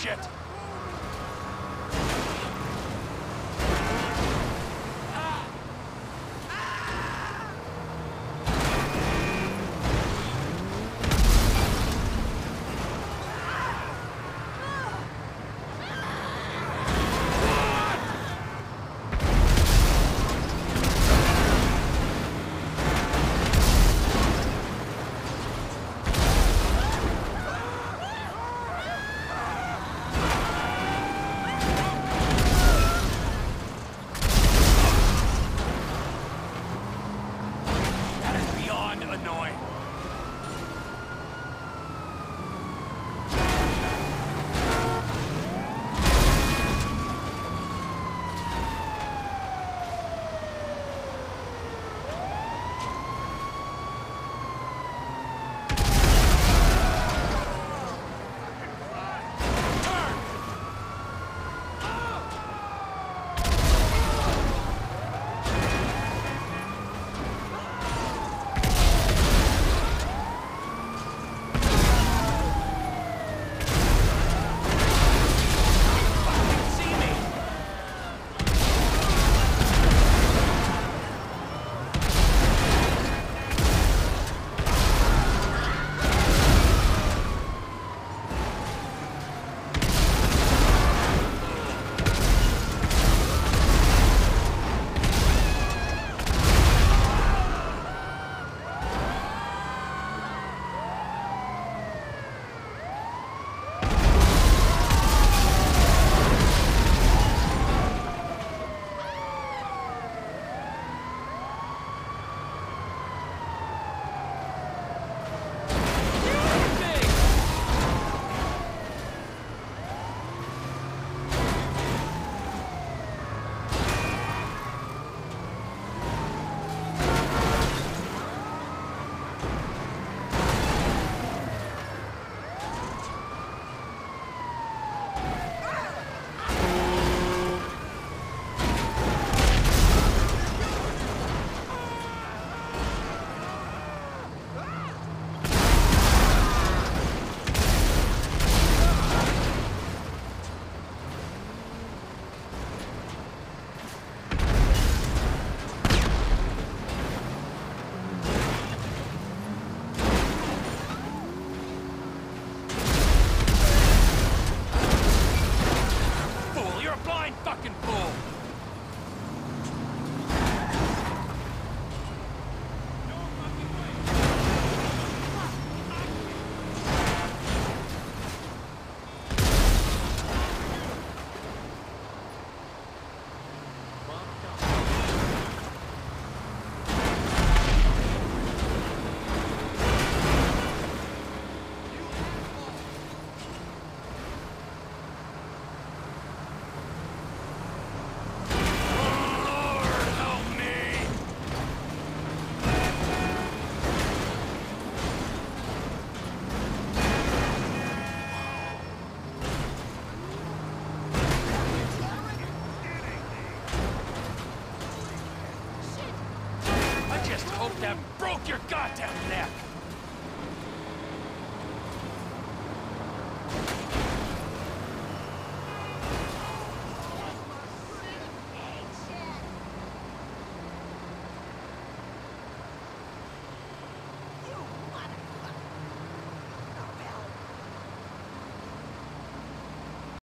shit! Hope that broke your goddamn neck!